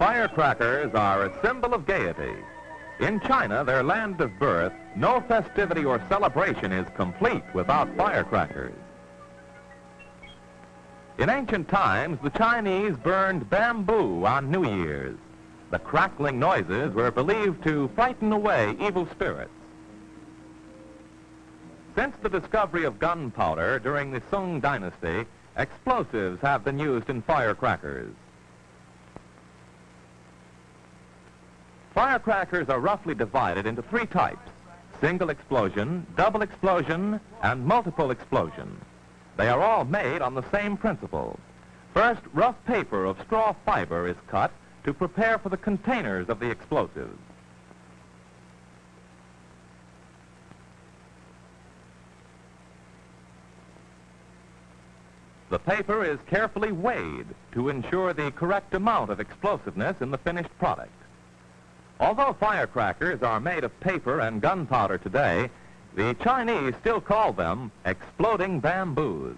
Firecrackers are a symbol of gaiety. In China, their land of birth, no festivity or celebration is complete without firecrackers. In ancient times, the Chinese burned bamboo on New Year's. The crackling noises were believed to frighten away evil spirits. Since the discovery of gunpowder during the Sung Dynasty, explosives have been used in firecrackers. Firecrackers are roughly divided into three types, single explosion, double explosion, and multiple explosion. They are all made on the same principle. First, rough paper of straw fiber is cut to prepare for the containers of the explosives. The paper is carefully weighed to ensure the correct amount of explosiveness in the finished product. Although firecrackers are made of paper and gunpowder today, the Chinese still call them exploding bamboos.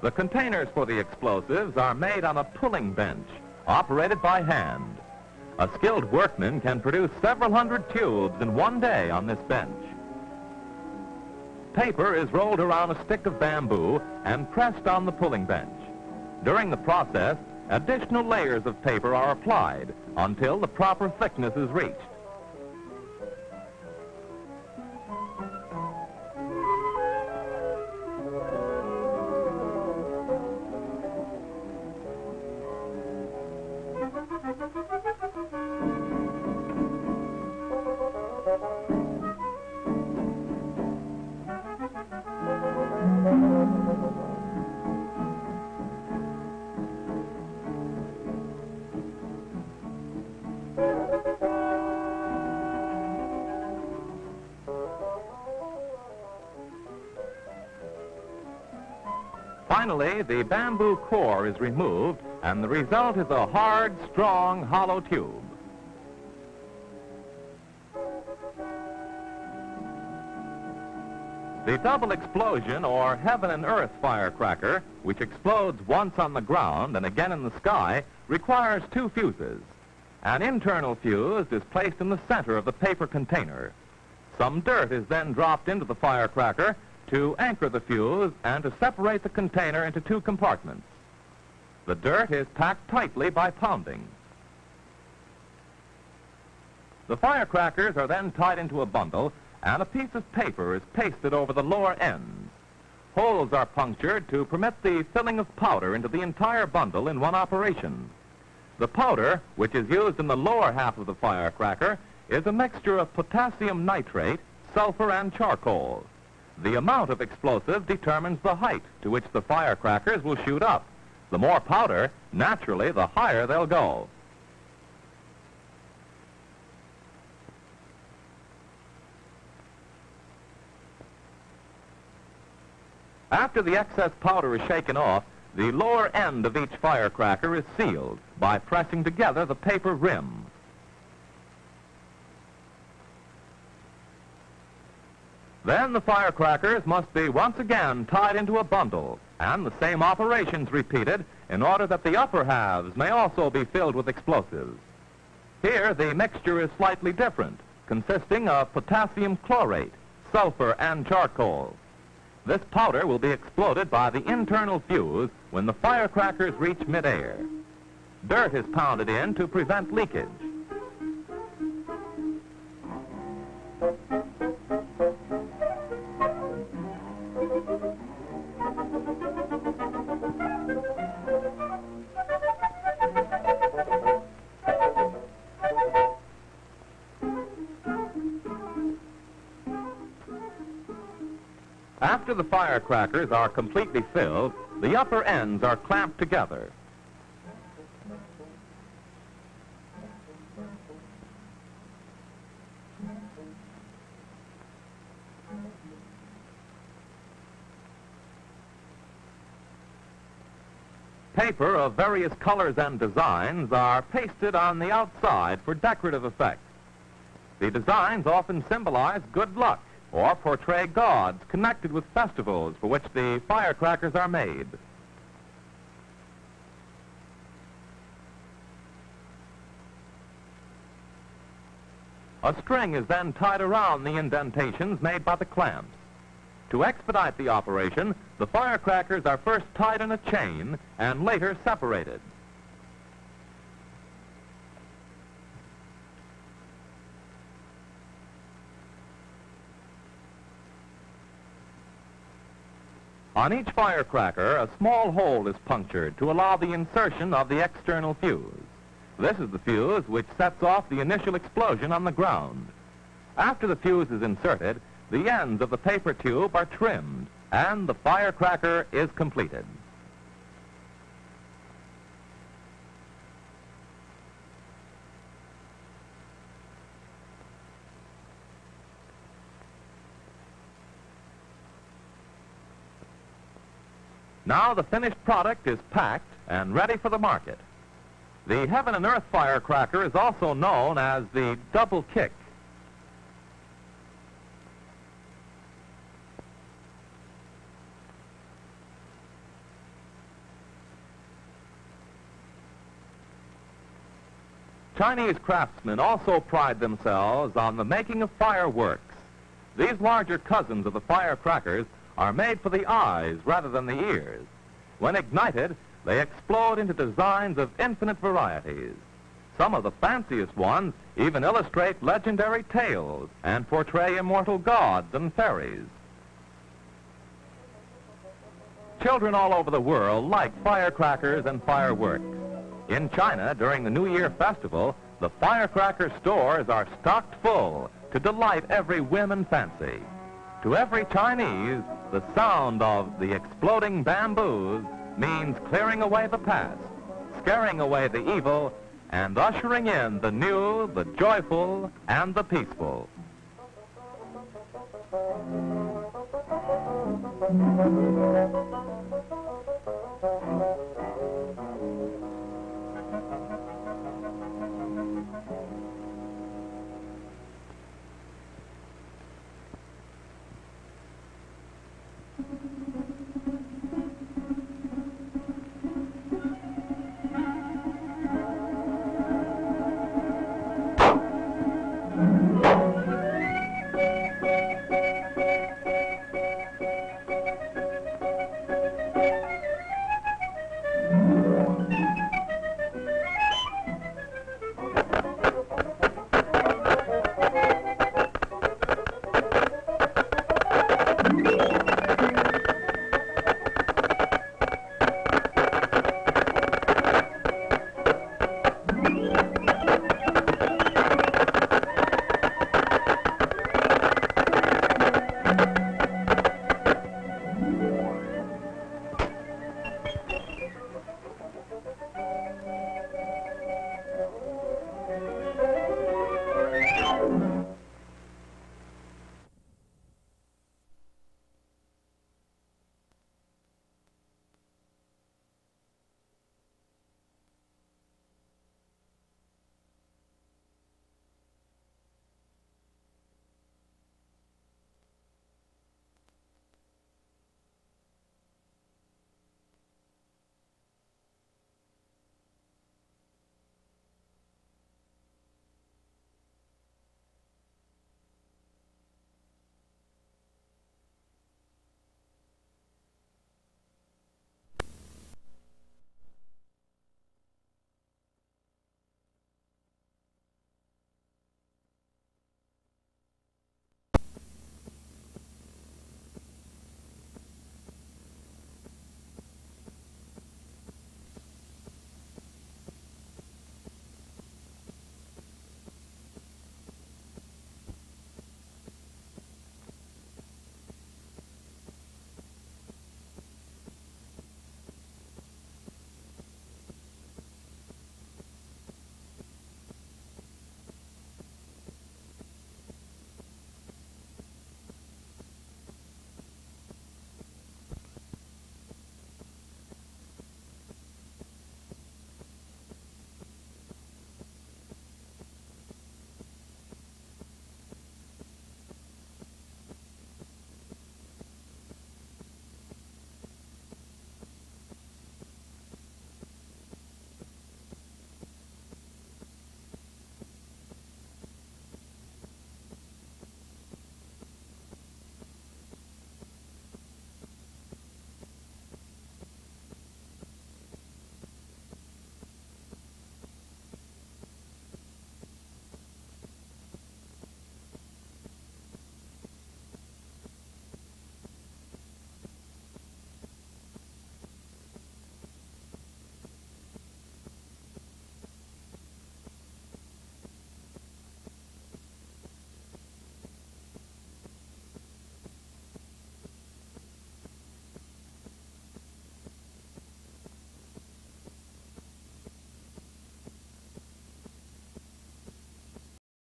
The containers for the explosives are made on a pulling bench, operated by hand. A skilled workman can produce several hundred tubes in one day on this bench. Paper is rolled around a stick of bamboo and pressed on the pulling bench. During the process, additional layers of paper are applied until the proper thickness is reached. Finally, the bamboo core is removed, and the result is a hard, strong, hollow tube. The double explosion, or heaven and earth firecracker, which explodes once on the ground and again in the sky, requires two fuses. An internal fuse is placed in the center of the paper container. Some dirt is then dropped into the firecracker to anchor the fuse and to separate the container into two compartments. The dirt is packed tightly by pounding. The firecrackers are then tied into a bundle and a piece of paper is pasted over the lower ends. Holes are punctured to permit the filling of powder into the entire bundle in one operation. The powder, which is used in the lower half of the firecracker, is a mixture of potassium nitrate, sulfur, and charcoal. The amount of explosive determines the height to which the firecrackers will shoot up. The more powder, naturally, the higher they'll go. After the excess powder is shaken off, the lower end of each firecracker is sealed by pressing together the paper rim. Then the firecrackers must be once again tied into a bundle, and the same operations repeated in order that the upper halves may also be filled with explosives. Here, the mixture is slightly different, consisting of potassium chlorate, sulfur, and charcoal. This powder will be exploded by the internal fuse when the firecrackers reach midair. Dirt is pounded in to prevent leakage. After the firecrackers are completely filled, the upper ends are clamped together. Paper of various colors and designs are pasted on the outside for decorative effect. The designs often symbolize good luck or portray gods connected with festivals for which the firecrackers are made. A string is then tied around the indentations made by the clamps. To expedite the operation, the firecrackers are first tied in a chain and later separated. On each firecracker, a small hole is punctured to allow the insertion of the external fuse. This is the fuse which sets off the initial explosion on the ground. After the fuse is inserted, the ends of the paper tube are trimmed, and the firecracker is completed. Now the finished product is packed and ready for the market. The Heaven and Earth firecracker is also known as the double kick. Chinese craftsmen also pride themselves on the making of fireworks. These larger cousins of the firecrackers are made for the eyes rather than the ears. When ignited, they explode into designs of infinite varieties. Some of the fanciest ones even illustrate legendary tales and portray immortal gods and fairies. Children all over the world like firecrackers and fireworks. In China, during the New Year festival, the firecracker stores are stocked full to delight every whim and fancy. To every Chinese, the sound of the exploding bamboos means clearing away the past, scaring away the evil, and ushering in the new, the joyful, and the peaceful.